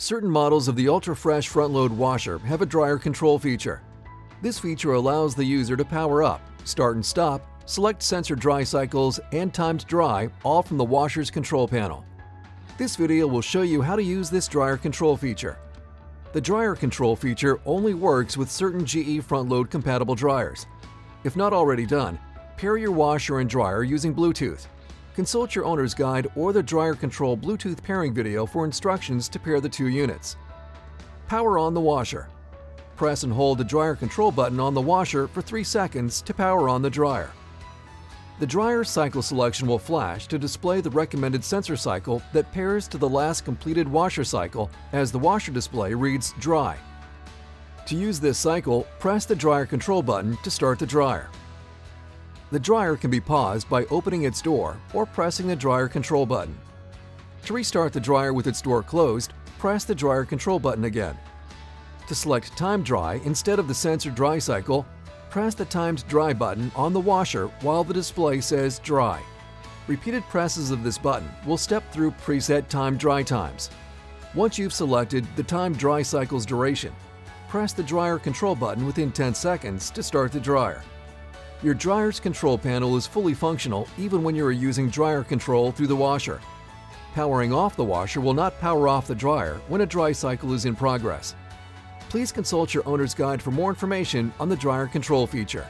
Certain models of the Ultra Fresh front load washer have a dryer control feature. This feature allows the user to power up, start and stop, select sensor dry cycles, and timed dry all from the washer's control panel. This video will show you how to use this dryer control feature. The dryer control feature only works with certain GE front load compatible dryers. If not already done, pair your washer and dryer using Bluetooth. Consult your owner's guide or the dryer control Bluetooth pairing video for instructions to pair the two units. Power on the washer. Press and hold the dryer control button on the washer for 3 seconds to power on the dryer. The dryer cycle selection will flash to display the recommended sensor cycle that pairs to the last completed washer cycle as the washer display reads dry. To use this cycle, press the dryer control button to start the dryer. The dryer can be paused by opening its door or pressing the dryer control button. To restart the dryer with its door closed, press the dryer control button again. To select time dry instead of the sensor dry cycle, press the timed dry button on the washer while the display says dry. Repeated presses of this button will step through preset time dry times. Once you've selected the time dry cycle's duration, press the dryer control button within 10 seconds to start the dryer. Your dryer's control panel is fully functional even when you are using dryer control through the washer. Powering off the washer will not power off the dryer when a dry cycle is in progress please consult your owner's guide for more information on the dryer control feature.